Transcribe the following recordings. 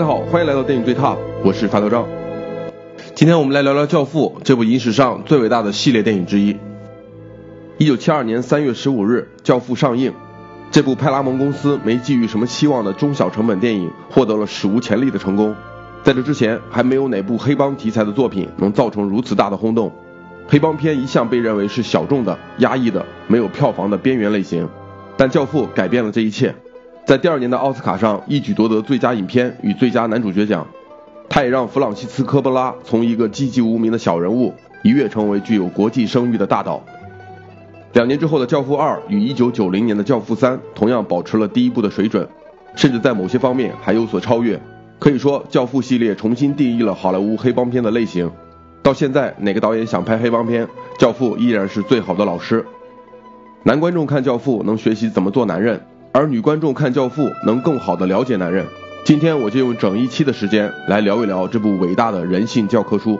大家好，欢迎来到电影最 top，我是发条张。今天我们来聊聊《教父》这部影史上最伟大的系列电影之一。一九七二年三月十五日，《教父》上映。这部派拉蒙公司没寄予什么期望的中小成本电影，获得了史无前例的成功。在这之前，还没有哪部黑帮题材的作品能造成如此大的轰动。黑帮片一向被认为是小众的、压抑的、没有票房的边缘类型，但《教父》改变了这一切。在第二年的奥斯卡上一举夺得最佳影片与最佳男主角奖，他也让弗朗西斯科·波拉从一个籍籍无名的小人物一跃成为具有国际声誉的大导。两年之后的《教父二》与1990年的《教父三》同样保持了第一部的水准，甚至在某些方面还有所超越。可以说，《教父》系列重新定义了好莱坞黑帮片的类型。到现在，哪个导演想拍黑帮片，《教父》依然是最好的老师。男观众看《教父》能学习怎么做男人。而女观众看《教父》能更好的了解男人。今天我就用整一期的时间来聊一聊这部伟大的人性教科书。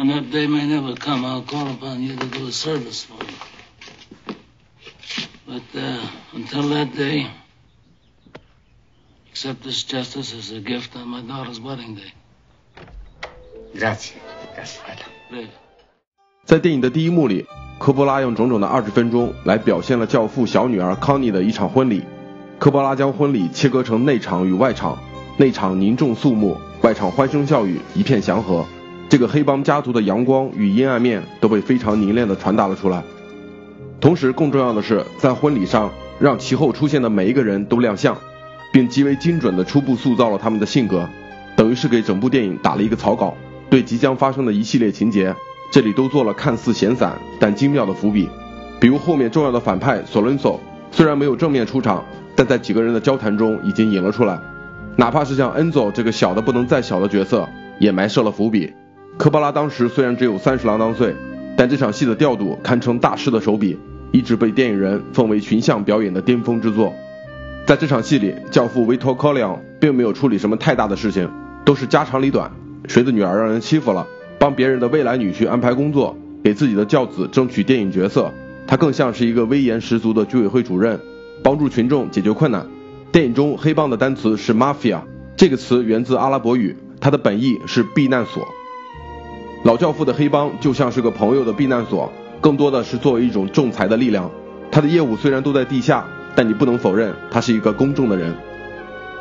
And that day may never come, I'll call upon you to do a service for me. But uh, until that day, accept this justice as a gift on my daughter's wedding day. Grazie. Grazie. Live. 在电影的第一幕里，科波拉用整整的二十分钟来表现了教父小女儿康妮的一场婚礼。科波拉将婚礼切割成内场与外场，内场凝重肃穆，外场欢声笑语，一片祥和。这个黑帮家族的阳光与阴暗面都被非常凝练地传达了出来。同时，更重要的是，在婚礼上让其后出现的每一个人都亮相，并极为精准地初步塑造了他们的性格，等于是给整部电影打了一个草稿。对即将发生的一系列情节，这里都做了看似闲散但精妙的伏笔。比如后面重要的反派索伦索，虽然没有正面出场，但在几个人的交谈中已经引了出来。哪怕是像恩佐这个小的不能再小的角色，也埋设了伏笔。科波拉当时虽然只有三十郎当岁，但这场戏的调度堪称大师的手笔，一直被电影人奉为群像表演的巅峰之作。在这场戏里，教父维托·科里昂并没有处理什么太大的事情，都是家长里短。谁的女儿让人欺负了，帮别人的未来女婿安排工作，给自己的教子争取电影角色。他更像是一个威严十足的居委会主任，帮助群众解决困难。电影中黑帮的单词是 mafia，这个词源自阿拉伯语，它的本意是避难所。老教父的黑帮就像是个朋友的避难所，更多的是作为一种仲裁的力量。他的业务虽然都在地下，但你不能否认他是一个公正的人。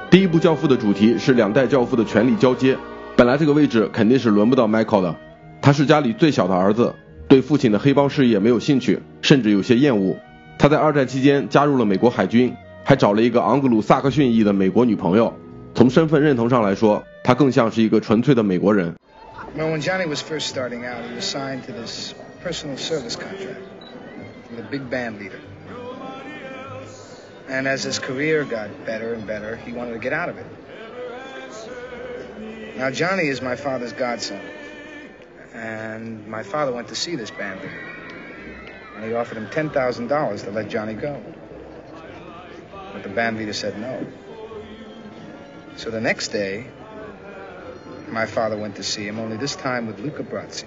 第一部教父的主题是两代教父的权力交接，本来这个位置肯定是轮不到 Michael 的，他是家里最小的儿子，对父亲的黑帮事业没有兴趣，甚至有些厌恶。他在二战期间加入了美国海军，还找了一个昂格鲁萨克逊裔的美国女朋友。从身份认同上来说，他更像是一个纯粹的美国人。Well, when Johnny was first starting out, he was signed to this personal service contract with a big band leader. And as his career got better and better, he wanted to get out of it. Now, Johnny is my father's godson. And my father went to see this band leader. And he offered him $10,000 to let Johnny go. But the band leader said no. So the next day, my father went to see him, only this time with Luca Brazzi.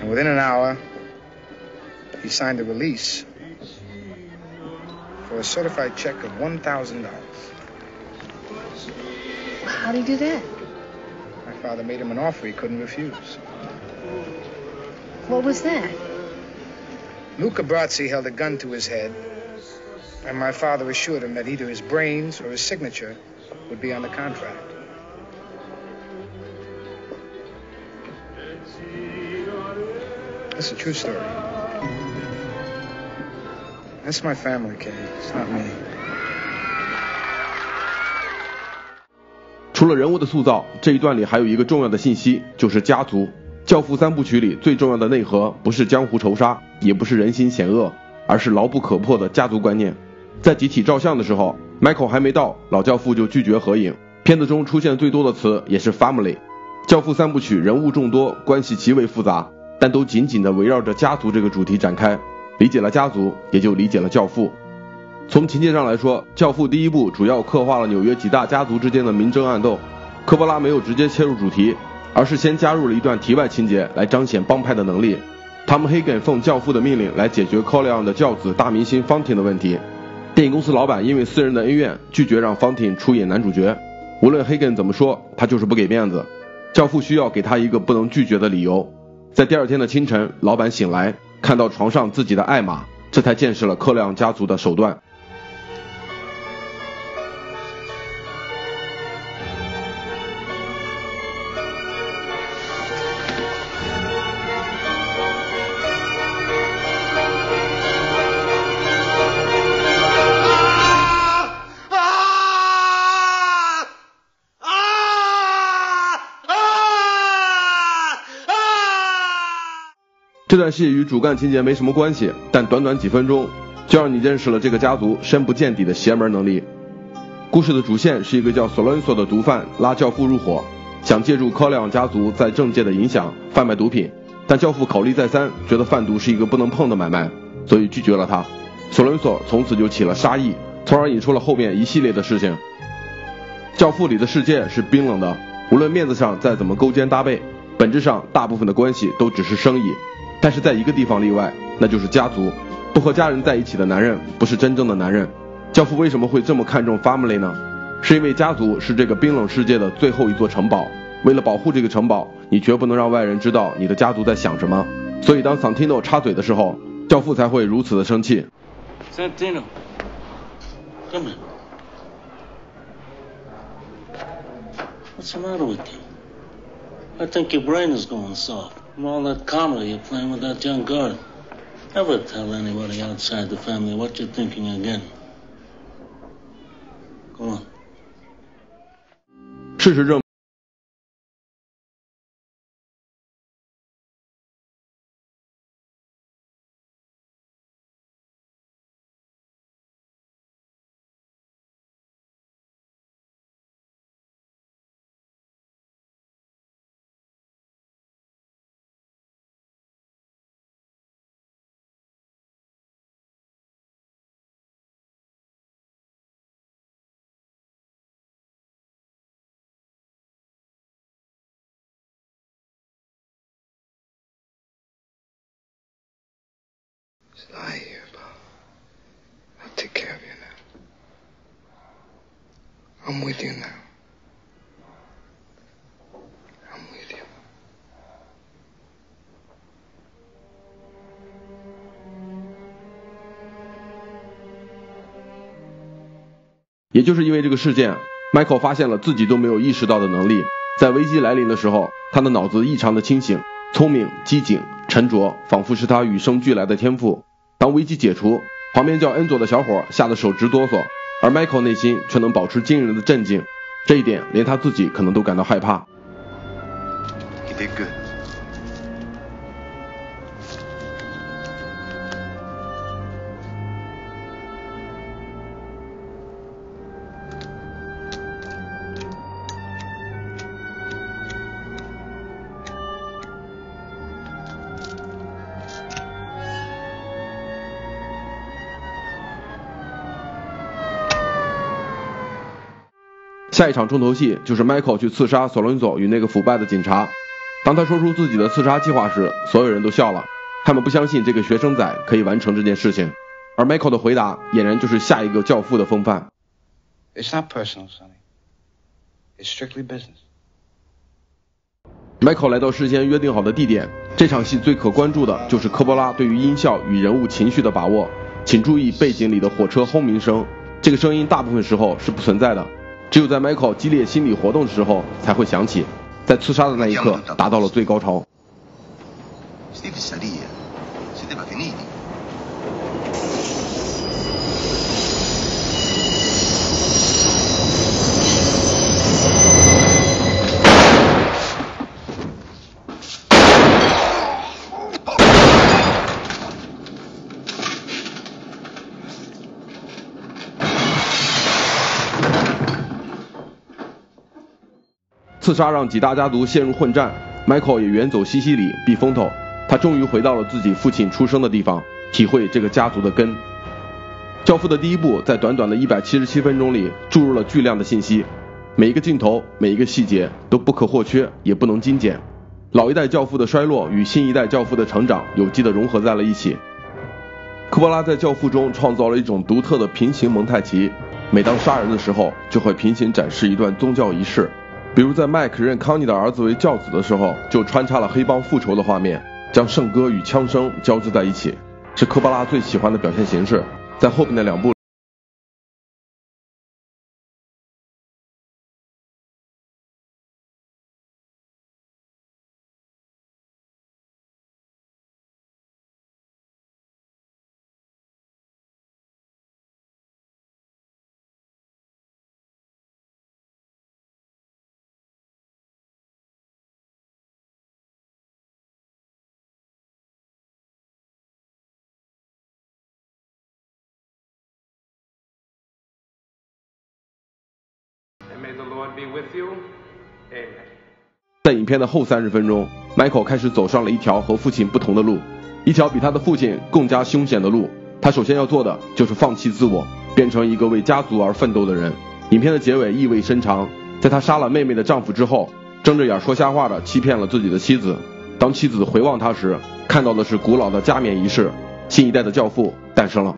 And within an hour, he signed a release for a certified check of $1,000. How'd he do that? My father made him an offer he couldn't refuse. What was that? Luca Brazzi held a gun to his head, and my father assured him that either his brains or his signature would be on the contract. That's a true story. That's my family, Kay. It's not me. 除了人物的塑造，这一段里还有一个重要的信息，就是家族。教父三部曲里最重要的内核，不是江湖仇杀，也不是人心险恶，而是牢不可破的家族观念。在集体照相的时候，Michael 还没到，老教父就拒绝合影。片子中出现最多的词也是 family。教父三部曲人物众多，关系极为复杂。但都紧紧地围绕着家族这个主题展开，理解了家族，也就理解了教父。从情节上来说，教父第一部主要刻画了纽约几大家族之间的明争暗斗，科波拉没有直接切入主题，而是先加入了一段题外情节来彰显帮派的能力。汤姆·黑根奉教父的命令来解决科里昂的教子大明星方婷的问题。电影公司老板因为私人的恩怨，拒绝让方婷出演男主角。无论黑根怎么说，他就是不给面子。教父需要给他一个不能拒绝的理由。在第二天的清晨，老板醒来，看到床上自己的爱马，这才见识了克亮家族的手段。这段戏与主干情节没什么关系，但短短几分钟就让你认识了这个家族深不见底的邪门能力。故事的主线是一个叫索伦索的毒贩拉教父入伙，想借助科里昂家族在政界的影响贩卖毒品，但教父考虑再三，觉得贩毒是一个不能碰的买卖，所以拒绝了他。索伦索从此就起了杀意，从而引出了后面一系列的事情。教父里的世界是冰冷的，无论面子上再怎么勾肩搭背，本质上大部分的关系都只是生意。但是在一个地方例外，那就是家族。不和家人在一起的男人不是真正的男人。教父为什么会这么看重 family 呢？是因为家族是这个冰冷世界的最后一座城堡。为了保护这个城堡，你绝不能让外人知道你的家族在想什么。所以当 Santino 插嘴的时候，教父才会如此的生气。Santino，come in，what's the matter with you？I think your brain is going soft. From all that comedy you're playing with that young girl. Never tell anybody outside the family what you're thinking again. Go on. 事实证。 Just lie here, Bob. I'll take care of you now. I'm with you now. I'm with you. 也就是因为这个事件，Michael 发现了自己都没有意识到的能力。在危机来临的时候，他的脑子异常的清醒、聪明、机警、沉着，仿佛是他与生俱来的天赋。当危机解除，旁边叫恩佐的小伙吓得手直哆嗦，而 Michael 内心却能保持惊人的镇静，这一点连他自己可能都感到害怕。下一场重头戏就是 Michael 去刺杀索伦佐与那个腐败的警察。当他说出自己的刺杀计划时，所有人都笑了，他们不相信这个学生仔可以完成这件事情。而 Michael 的回答俨然就是下一个教父的风范。It's not personal, Sonny. It's strictly business. Michael 来到事先约定好的地点，这场戏最可关注的就是科波拉对于音效与人物情绪的把握。请注意背景里的火车轰鸣声，这个声音大部分时候是不存在的，只有在 Michael 激烈心理活动的时候才会响起，在刺杀的那一刻达到了最高潮。刺杀让几大家族陷入混战，Michael 也远走西西里避风头。他终于回到了自己父亲出生的地方，体会这个家族的根。教父的第一部在短短的一百七十七分钟里注入了巨量的信息，每一个镜头、每一个细节都不可或缺，也不能精简。老一代教父的衰落与新一代教父的成长有机的融合在了一起。科波拉在《教父》中创造了一种独特的平行蒙太奇，每当杀人的时候，就会平行展示一段宗教仪式。比如在麦克认康妮的儿子为教子的时候，就穿插了黑帮复仇的画面，将圣歌与枪声交织在一起，是科巴拉最喜欢的表现形式。在后面的两部。The Lord be with you. Amen. 在影片的后三十分钟，Michael 开始走上了一条和父亲不同的路，一条比他的父亲更加凶险的路。他首先要做的就是放弃自我，变成一个为家族而奋斗的人。影片的结尾意味深长，在他杀了妹妹的丈夫之后，睁着眼说瞎话的欺骗了自己的妻子。当妻子回望他时，看到的是古老的加冕仪式，新一代的教父诞生了。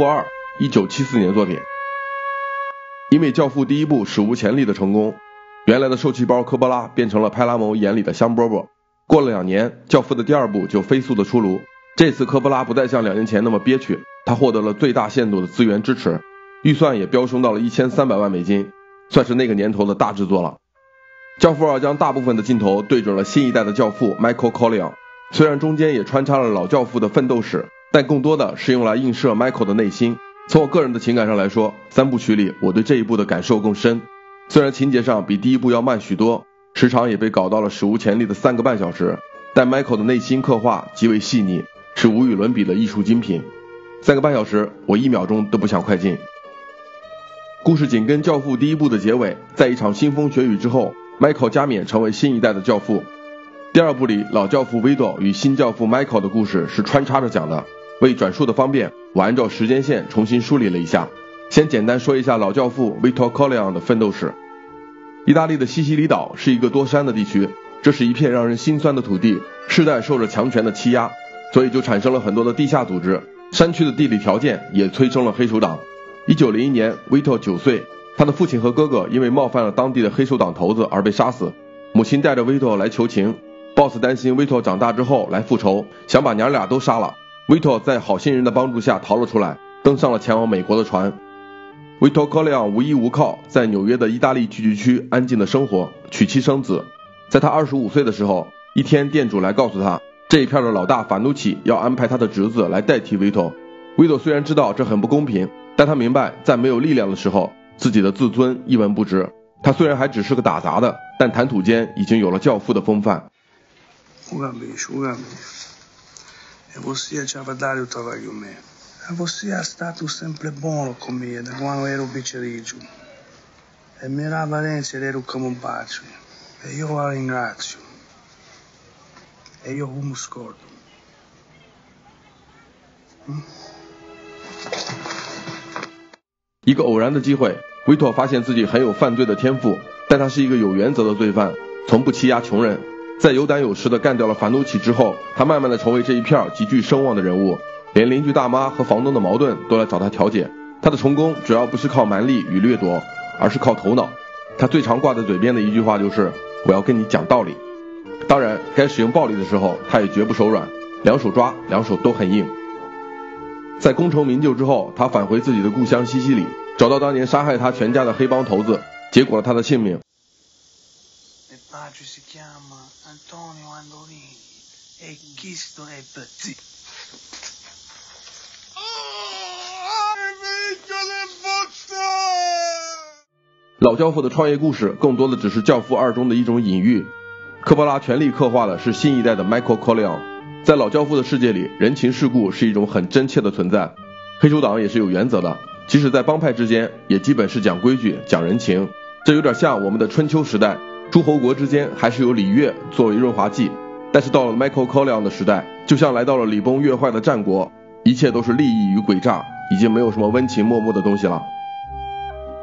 父二》，一九七四年作品。因为《教父》第一部史无前例的成功，原来的受气包科波拉变成了派拉蒙眼里的香饽饽。过了两年，《教父》的第二部就飞速的出炉。这次科波拉不再像两年前那么憋屈，他获得了最大限度的资源支持，预算也飙升到了一千三百万美金，算是那个年头的大制作了。《教父二》将大部分的镜头对准了新一代的教父 Michael Corleone，虽然中间也穿插了老教父的奋斗史，但更多的是用来映射 Michael 的内心。从我个人的情感上来说，三部曲里我对这一部的感受更深。虽然情节上比第一部要慢许多，时长也被搞到了史无前例的三个半小时，但 Michael 的内心刻画极为细腻，是无与伦比的艺术精品。三个半小时，我一秒钟都不想快进。故事紧跟《教父》第一部的结尾，在一场腥风血雨之后，Michael 加冕成为新一代的教父。第二部里，老教父 Vito 与新教父 Michael 的故事是穿插着讲的。为转述的方便，我按照时间线重新梳理了一下。先简单说一下老教父 Vito c o l e o n 的奋斗史。意大利的西西里岛是一个多山的地区，这是一片让人心酸的土地，世代受着强权的欺压，所以就产生了很多的地下组织。山区的地理条件也催生了黑手党。一九零一年，Vito 九岁，他的父亲和哥哥因为冒犯了当地的黑手党头子而被杀死。母亲带着 Vito 来求情，，boss 担心维托长大之后来复仇，想把娘俩都杀了。维托在好心人的帮助下逃了出来，登上了前往美国的船。维托·科里昂无依无靠，在纽约的意大利聚居区安静的生活，娶妻生子。在他二十五岁的时候，一天店主来告诉他，这一片的老大法努奇要安排他的侄子来代替维托。维托虽然知道这很不公平，但他明白在没有力量的时候，自己的自尊一文不值。他虽然还只是个打杂的，但谈吐间已经有了教父的风范。E você c'aveva dato il travaglio a me. E você è stato sempre buono con me da quando ero picciriccio. E mi era Valencia ed ero come un pazzo. E io la ringrazio. E io non mi scordo. Mm? 一个偶然的机会，维托发现自己很有犯罪的天赋，但他是一个有原则的罪犯，从不欺压穷人。在有胆有识的干掉了法努奇之后，他慢慢的成为这一片极具声望的人物，连邻居大妈和房东的矛盾都来找他调解。他的成功主要不是靠蛮力与掠夺，而是靠头脑。他最常挂在嘴边的一句话就是“我要跟你讲道理”。当然，该使用暴力的时候，他也绝不手软，两手抓，两手都很硬。在功成名就之后，他返回自己的故乡西西里，找到当年杀害他全家的黑帮头子，结果了他的性命。老教父的创业故事更多的只是《教父二》中的一种隐喻。科波拉全力刻画的是新一代的 Michael Corleone。在老教父的世界里，人情世故是一种很真切的存在。黑手党也是有原则的，即使在帮派之间，也基本是讲规矩、讲人情。这有点像我们的春秋时代，诸侯国之间还是有礼乐作为润滑剂。但是到了 Michael Colleon 的时代，就像来到了礼崩乐坏的战国，一切都是利益与诡诈，已经没有什么温情脉脉的东西了。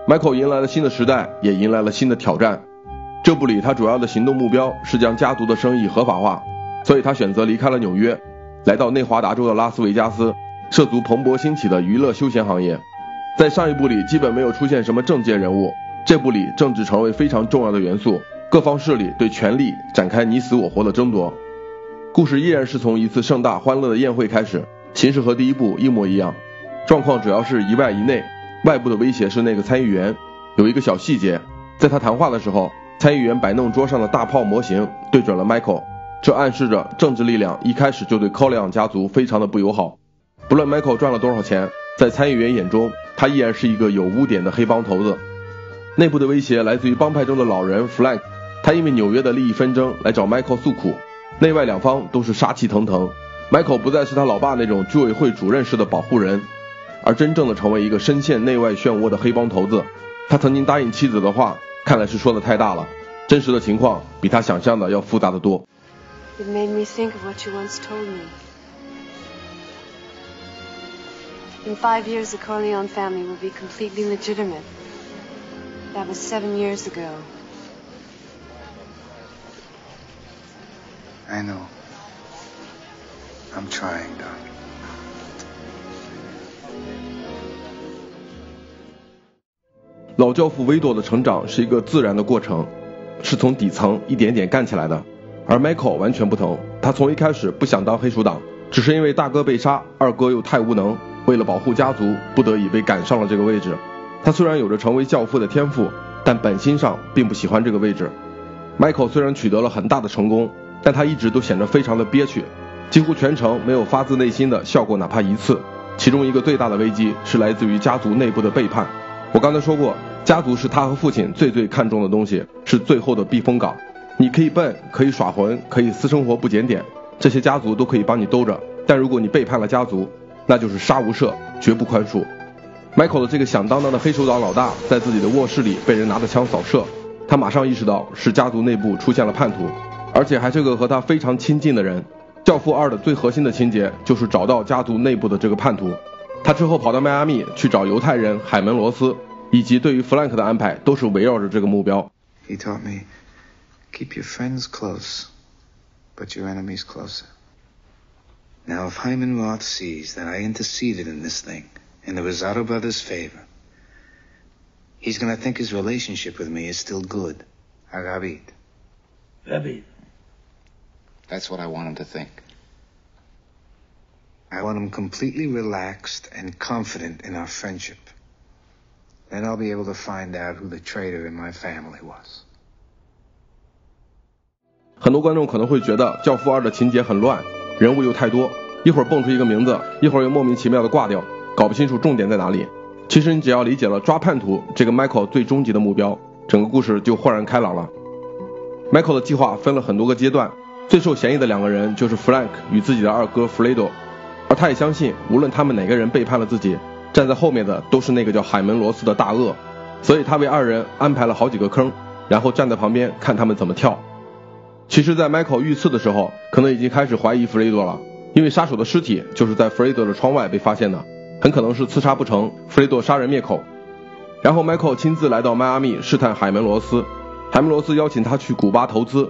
Michael 迎来了新的时代，也迎来了新的挑战。这部里他主要的行动目标是将家族的生意合法化，所以他选择离开了纽约，来到内华达州的拉斯维加斯，涉足蓬勃兴起的娱乐休闲行业。在上一部里基本没有出现什么政界人物，这部里政治成为非常重要的元素，各方势力对权力展开你死我活的争夺。故事依然是从一次盛大欢乐的宴会开始，形式和第一部一模一样，状况主要是一外一内。外部的威胁是那个参议员，有一个小细节，在他谈话的时候，参议员摆弄桌上的大炮模型对准了 Michael，这暗示着政治力量一开始就对 Corleone 家族非常的不友好。不论 Michael 赚了多少钱，在参议员眼中，他依然是一个有污点的黑帮头子。内部的威胁来自于帮派中的老人 Frank，他因为纽约的利益纷争来找 Michael 诉苦，内外两方都是杀气腾腾。Michael 不再是他老爸那种居委会主任式的保护人。而真正的成为一个深陷内外漩涡的黑帮头子，他曾经答应妻子的话，看来是说的太大了。真实的情况比他想象的要复杂的多。It made me think of what you once told me. In five years, the Corleone family will be completely legitimate. That was seven years ago. I know. I'm trying, Doc. 老教父维多的成长是一个自然的过程，是从底层一点点干起来的。而 Michael 完全不同，他从一开始不想当黑手党，只是因为大哥被杀，二哥又太无能，为了保护家族，不得已被赶上了这个位置。他虽然有着成为教父的天赋，但本心上并不喜欢这个位置。Michael 虽然取得了很大的成功，但他一直都显得非常的憋屈，几乎全程没有发自内心的笑过哪怕一次。其中一个最大的危机是来自于家族内部的背叛。我刚才说过。家族是他和父亲最最看重的东西，是最后的避风港。你可以笨，可以耍混，可以私生活不检点，这些家族都可以帮你兜着。但如果你背叛了家族，那就是杀无赦，绝不宽恕。Michael 的这个响当当的黑手党老大，在自己的卧室里被人拿着枪扫射，他马上意识到是家族内部出现了叛徒，而且还是个和他非常亲近的人。教父二的最核心的情节就是找到家族内部的这个叛徒。他之后跑到迈阿密去找犹太人海门罗斯。以及对于弗兰克的安排都是围绕着这个目标。He taught me keep your friends close, but your enemies closer. Now, if Hyman Roth sees that I interceded in this thing in the Rosado brothers' favor, he's going to think his relationship with me is still good. Agabit. Rabbi, That's what I want him to think. I want him completely relaxed and confident in our friendship. Then I'll be able to find out who the traitor in my family was. 很多观众可能会觉得《教父二》的情节很乱，人物又太多，一会儿蹦出一个名字，一会儿又莫名其妙的挂掉，搞不清楚重点在哪里。其实你只要理解了抓叛徒这个 Michael 最终极的目标，整个故事就豁然开朗了。Michael 的计划分了很多个阶段，最受嫌疑的两个人就是 Frank 与自己的二哥 Fredo，而他也相信，无论他们哪个人背叛了自己，站在后面的都是那个叫海门罗斯的大鳄，所以他为二人安排了好几个坑，然后站在旁边看他们怎么跳。其实，在 Michael 遇刺的时候，可能已经开始怀疑 Fredo 了，因为杀手的尸体就是在 Fredo 的窗外被发现的，很可能是刺杀不成，Fredo 杀人灭口。然后 Michael 亲自来到迈阿密试探海门罗斯，海门罗斯邀请他去古巴投资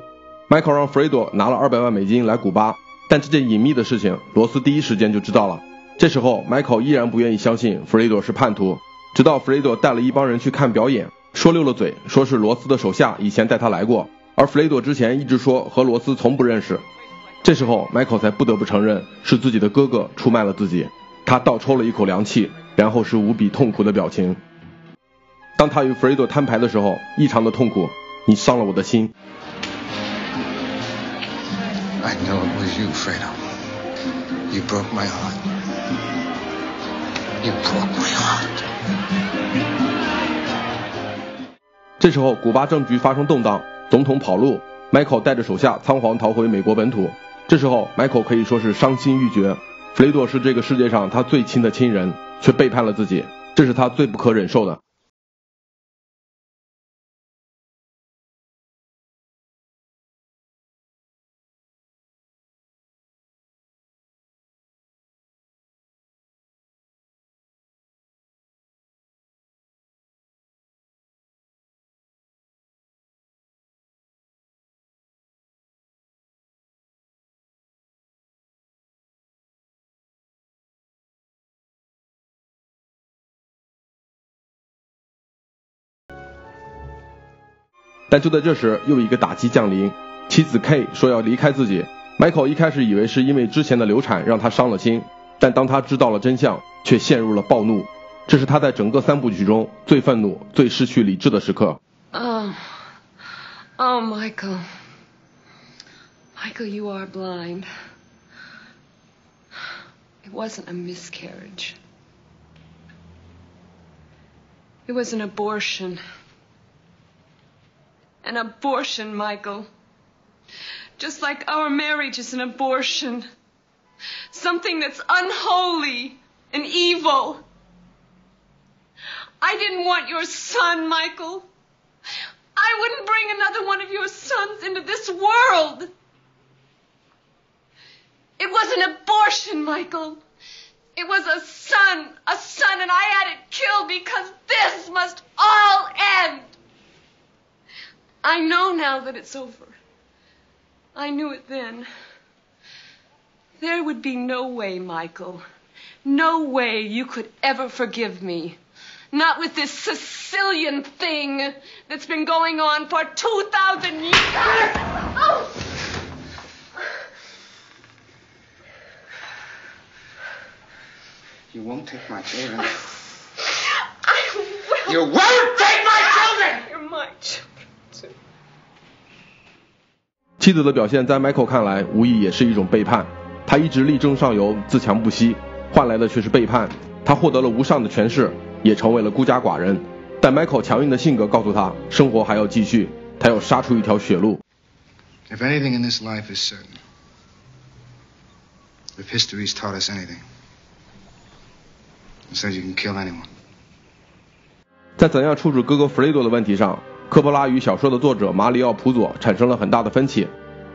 ，Michael 让 Fredo 拿了二百万美金来古巴，但这件隐秘的事情，罗斯第一时间就知道了。这时候，Michael 依然不愿意相信 Fredo 是叛徒，直到 Fredo 带了一帮人去看表演，说溜了嘴，说是罗斯的手下以前带他来过。而弗雷多之前一直说和罗斯从不认识，这时候迈克才不得不承认是自己的哥哥出卖了自己。他倒抽了一口凉气，然后是无比痛苦的表情。当他与弗雷多摊牌的时候，异常的痛苦。你伤了我的心。I know it was you, Fredo. You broke my heart. You broke my heart. 这时候，古巴政局发生动荡。总统跑路，Michael 带着手下仓皇逃回美国本土。这时候，Michael 可以说是伤心欲绝。弗雷多是这个世界上他最亲的亲人，却背叛了自己，这是他最不可忍受的。但就在这时，又一个打击降临。妻子 K 说要离开自己。Michael 一开始以为是因为之前的流产让他伤了心，但当他知道了真相，却陷入了暴怒。这是他在整个三部曲中最愤怒、最失去理智的时刻。Oh, oh, Michael, Michael, you are blind. It wasn't a miscarriage. It was an abortion. An abortion, Michael. Just like our marriage is an abortion. Something that's unholy and evil. I didn't want your son, Michael. I wouldn't bring another one of your sons into this world. It was an abortion, Michael. It was a son, a son, and I had it killed because this must all end. I know now that it's over. I knew it then. There would be no way, Michael. No way you could ever forgive me. Not with this Sicilian thing that's been going on for 2,000 years. Oh! You won't take my children. I will. You won't take my children! You're my children. 妻子的表现在 Michael 看来，无疑也是一种背叛。他一直力争上游，自强不息，换来的却是背叛。他获得了无上的权势，也成为了孤家寡人。但 Michael 强硬的性格告诉他，生活还要继续，他要杀出一条血路。If anything in this life is certain, if history's taught us anything, it says you can kill anyone. 在怎样处置哥哥弗雷多的问题上，科波拉与小说的作者马里奥·普佐产生了很大的分歧。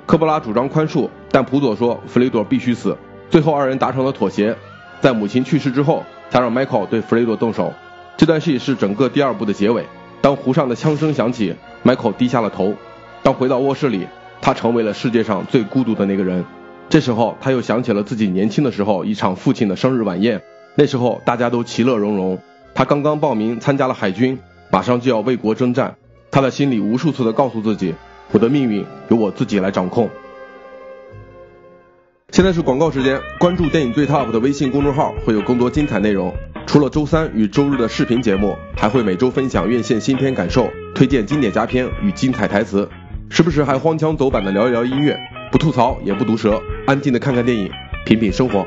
科波拉主张宽恕，但普佐说弗雷多必须死。最后二人达成了妥协。在母亲去世之后，他让 Michael 对弗雷多动手。这段戏是整个第二部的结尾。当湖上的枪声响起，Michael 低下了头。当回到卧室里，他成为了世界上最孤独的那个人。这时候他又想起了自己年轻的时候一场父亲的生日晚宴，那时候大家都其乐融融。他刚刚报名参加了海军，马上就要为国征战。他的心里无数次的告诉自己，我的命运由我自己来掌控。现在是广告时间，关注电影最 top 的微信公众号，会有更多精彩内容。除了周三与周日的视频节目，还会每周分享院线新片感受，推荐经典佳片与精彩台词，时不时还荒腔走板的聊一聊音乐，不吐槽也不毒舌，安静的看看电影，品品生活。《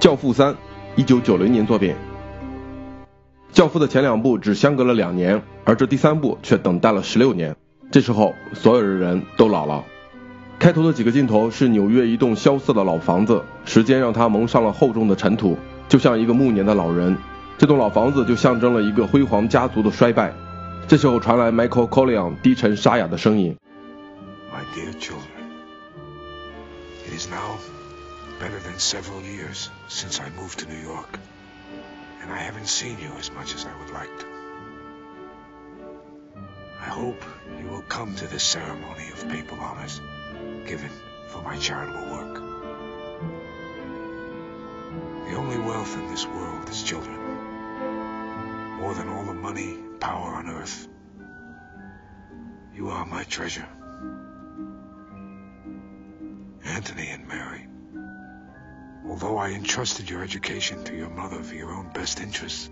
教父三》，一九九零年作品，《教父》的前两部只相隔了两年，而这第三部却等待了十六年。这时候，所有的人都老了。开头的几个镜头是纽约一栋萧瑟的老房子，时间让它蒙上了厚重的尘土，就像一个暮年的老人。这栋老房子就象征了一个辉煌家族的衰败。这时候传来 Michael Corleone 低沉沙哑的声音：“My dear children, it is now better than several years since I moved to New York, and I haven't seen you as much as I would like to. I hope you will come to this ceremony of papal honors.” given for my charitable work. The only wealth in this world is children. More than all the money and power on earth. You are my treasure. Anthony and Mary, although I entrusted your education to your mother for your own best interests,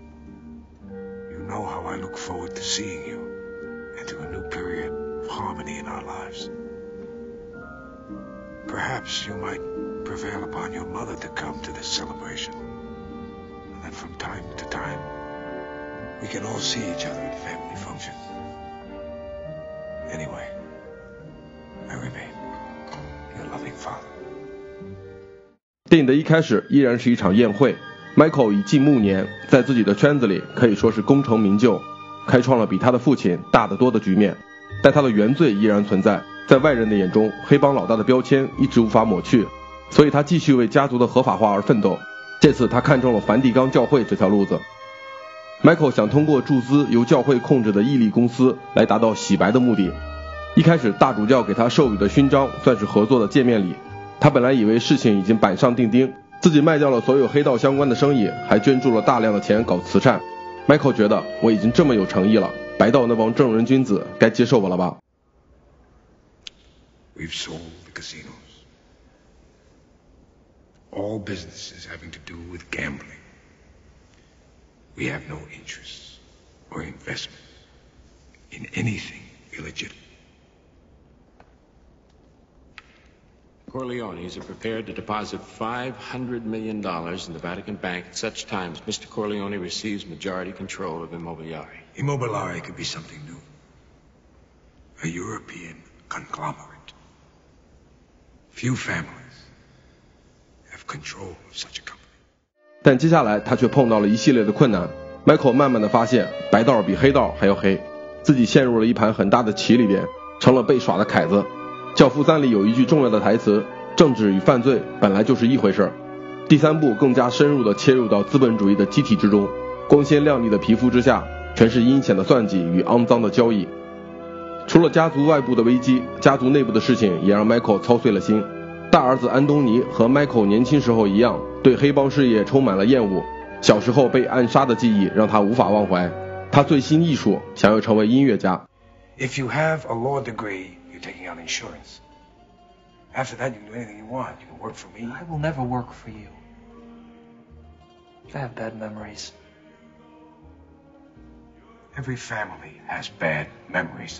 you know how I look forward to seeing you and to a new period of harmony in our lives. Perhaps you might prevail upon your mother to come to this celebration. And then from time to time, we can all see each other at family functions. Anyway, I remain your loving father. 电影的一开始依然是一场宴会，Michael 已近暮年，在自己的圈子里可以说是功成名就，开创了比他的父亲大得多的局面，但他的原罪依然存在。在外人的眼中，黑帮老大的标签一直无法抹去，所以他继续为家族的合法化而奋斗。这次他看中了梵蒂冈教会这条路子。Michael 想通过注资由教会控制的毅力公司来达到洗白的目的。一开始大主教给他授予的勋章算是合作的见面礼。他本来以为事情已经板上钉钉，自己卖掉了所有黑道相关的生意，还捐助了大量的钱搞慈善。Michael 觉得我已经这么有诚意了，白道那帮正人君子该接受我了吧？We've sold the casinos. All businesses having to do with gambling. We have no interest or investment in anything illegitimate. Corleones are prepared to deposit $500 million in the Vatican Bank at such time as Mr. Corleone receives majority control of Immobiliare. Immobiliare could be something new. A European conglomerate. Few families have control of such a company. 但接下来他却碰到了一系列的困难。Michael 慢慢的发现，白道比黑道还要黑，自己陷入了一盘很大的棋里边，成了被耍的凯子。《 教父三》里有一句重要的台词：“政治与犯罪本来就是一回事。”第三部更加深入的切入到资本主义的机体之中，光鲜亮丽的皮肤之下，全是阴险的算计与肮脏的交易。除了家族外部的危机，家族内部的事情也让 Michael 操碎了心。大儿子安东尼和 Michael 年轻时候一样，对黑帮事业充满了厌恶。小时候被暗杀的记忆让他无法忘怀。他醉心艺术，想要成为音乐家。If you have a law degree, taking out insurance. After that, you can do anything you want. You can work for me. I will never work for you. I have bad memories. Every family has bad memories.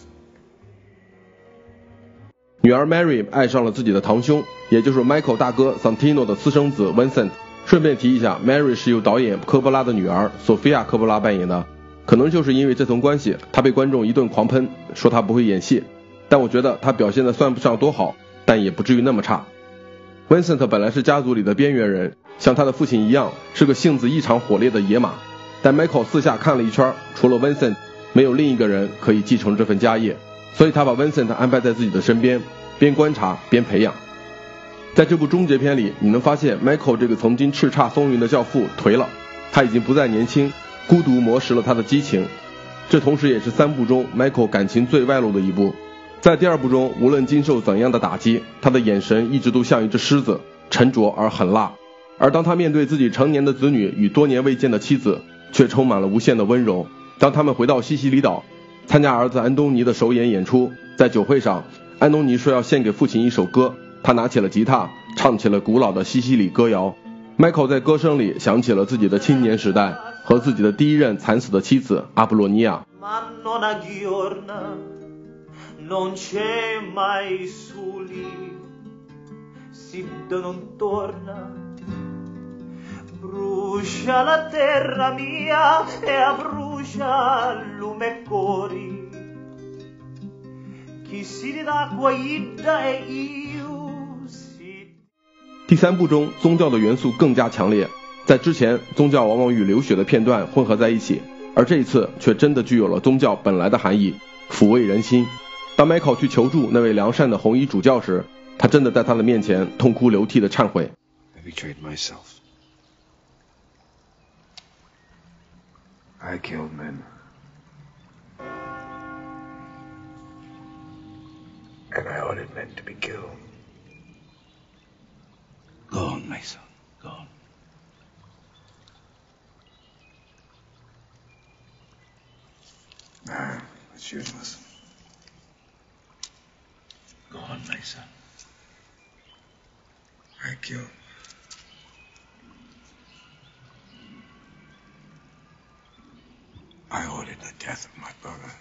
女儿 Mary 爱上了自己的堂兄，也就是 Michael 大哥 Santino 的私生子 Vincent。顺便提一下，Mary 是由导演科波拉的女儿 Sofia 科波拉扮演的。可能就是因为这层关系，她被观众一顿狂喷，说她不会演戏。 但我觉得他表现的算不上多好，但也不至于那么差。Vincent 本来是家族里的边缘人，像他的父亲一样，是个性子异常火烈的野马。但 Michael 四下看了一圈，除了 Vincent，没有另一个人可以继承这份家业。所以他把 Vincent 安排在自己的身边，边观察边培养。在这部终结篇里，你能发现 Michael 这个曾经叱咤风云的教父颓了，他已经不再年轻，孤独磨蚀了他的激情。这同时也是三部中 Michael 感情最外露的一部。在第二部中，无论经受怎样的打击，他的眼神一直都像一只狮子，沉着而狠辣。而当他面对自己成年的子女与多年未见的妻子，却充满了无限的温柔。当他们回到西西里岛。参加儿子安东尼的首演演出，在酒会上，安东尼说要献给父亲一首歌，他拿起了吉他，唱起了古老的西西里歌谣。Michael 在歌声里想起了自己的青年时代和自己的第一任惨死的妻子阿布罗尼亚。第三部中，宗教的元素更加强烈。在之前，宗教往往与流血的片段混合在一起，而这一次却真的具有了宗教本来的含义，抚慰人心。当 Michael 去求助那位良善的红衣主教时，他真的在他的面前痛哭流涕的忏悔。I betrayed myself. I killed men. And I ordered men to be killed. Death of my brother.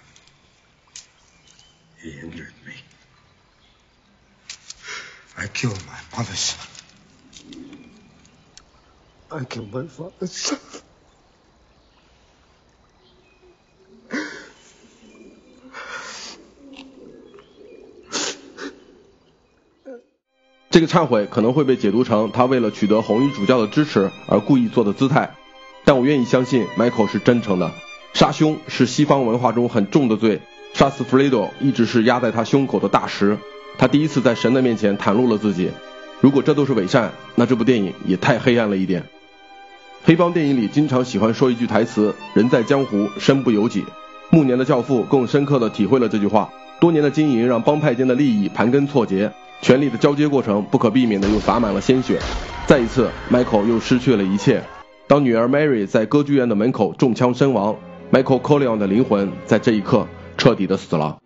He injured me. I killed my mother's son. I killed my father's son. 这个忏悔可能会被解读成他为了取得红衣主教的支持而故意做的姿态，但我愿意相信 Michael 是真诚的。杀兄是西方文化中很重的罪，杀死 Fredo 一直是压在他胸口的大石。他第一次在神的面前袒露了自己。如果这都是伪善，那这部电影也太黑暗了一点。黑帮电影里经常喜欢说一句台词：“人在江湖，身不由己。”暮年的教父更深刻地体会了这句话。多年的经营让帮派间的利益盘根错节。权力的交接过程不可避免的又洒满了鲜血，再一次，Michael 又失去了一切。当女儿 Mary 在歌剧院的门口中枪身亡，Michael c o l l e o n 的灵魂在这一刻彻底的死了。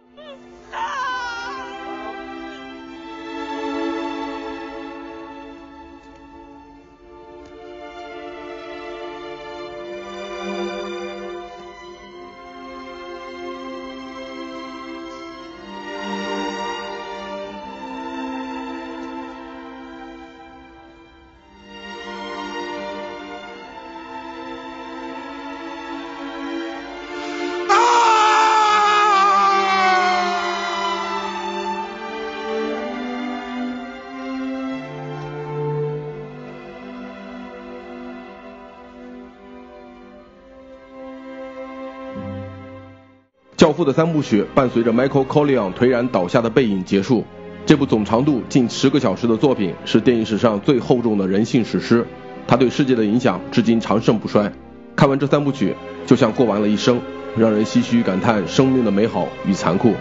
教父的三部曲伴随着 Michael Corleone 颓然倒下的背影结束。这部总长度近十个小时的作品是电影史上最厚重的人性史诗，它对世界的影响至今长盛不衰。看完这三部曲，就像过完了一生，让人唏嘘感叹生命的美好与残酷。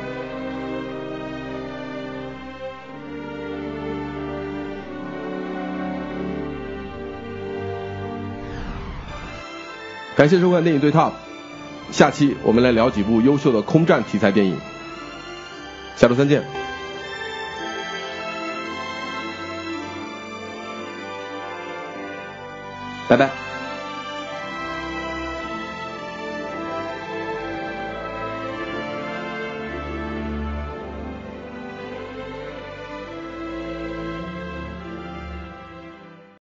感谢收看电影对 Top。下期我们来聊几部优秀的空战题材电影，下周三见，拜拜。